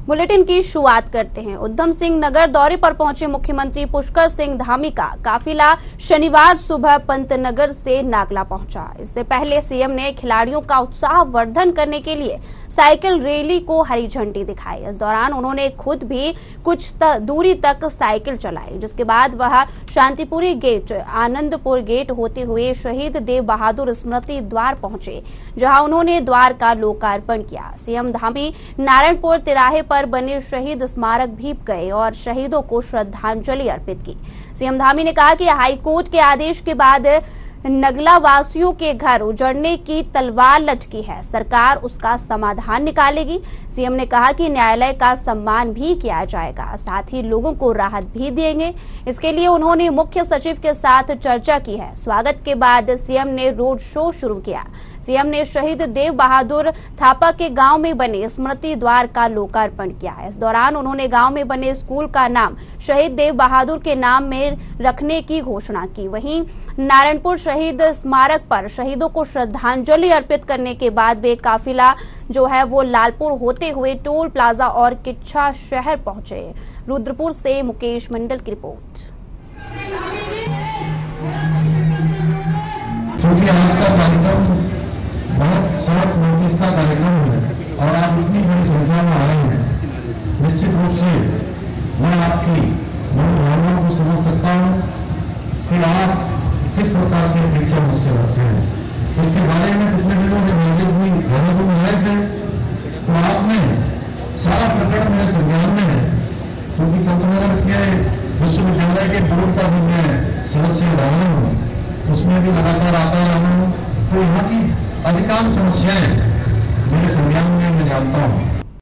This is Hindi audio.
बुलेटिन की शुरुआत करते हैं। उद्धम सिंह नगर दौरे पर पहुँचे मुख्यमंत्री पुष्कर सिंह धामी का काफिला शनिवार सुबह पंत नगर से नागला पहुँचा। इससे पहले सीएम ने खिलाड़ियों का उत्साह वर्धन करने के लिए साइकिल रैली को हरी झंडी दिखाई। इस दौरान उन्होंने खुद भी कुछ दूरी तक साइकिल चलाई, जिसके बाद वह शांतिपुरी गेट, आनंदपुर गेट होते हुए शहीद देव बहादुर स्मृति द्वार पहुँचे, जहाँ उन्होंने द्वार का लोकार्पण किया। सीएम धामी नारायणपुर तिराहे पर बने शहीद स्मारक भी गए और शहीदों को श्रद्धांजलि अर्पित की। सीएम धामी ने कहा कि हाईकोर्ट के आदेश के बाद नगला वासियों के घर उजड़ने की तलवार लटकी है। सरकार उसका समाधान निकालेगी। सीएम ने कहा कि न्यायालय का सम्मान भी किया जाएगा। साथ ही लोगों को राहत भी देंगे। इसके लिए उन्होंने मुख्य सचिव के साथ चर्चा की है। स्वागत के बाद सीएम ने रोड शो शुरू किया। सीएम ने शहीद देव बहादुर थापा के गाँव में बने स्मृति द्वार का लोकार्पण किया। इस दौरान उन्होंने गाँव में बने स्कूल का नाम शहीद देव बहादुर के नाम में रखने की घोषणा की। वहीं नारायणपुर शहीद स्मारक पर शहीदों को श्रद्धांजलि अर्पित करने के बाद वे काफिला जो है वो लालपुर होते हुए टोल प्लाजा और किच्छा शहर पहुँचे। रुद्रपुर से मुकेश मंडल की रिपोर्ट। आज का कार्यक्रम बहुत शॉर्ट नोटिस का कार्यक्रम है और आप इतनी बड़ी संख्या में आए हैं निश्चित रूप से मैं आपकी मनोभावनाओं को समझ सकता हूँ कि आप किस प्रकार की अपेक्षा मुझसे रखते हैं? इसके बारे में पिछले दिनों में नॉलेज भी देहरादून आए थे तो आपने सारा प्रकरण मेरे संज्ञान में है। क्योंकि पंतनगर के विश्वविद्यालय के बोर्ड का भी मैं सदस्य रहा हूँ। उसमें भी लगातार आता रहा हूँ। तो यहाँ की अधिकांश समस्याएँ मेरे संज्ञान में मैं जानता हूँ।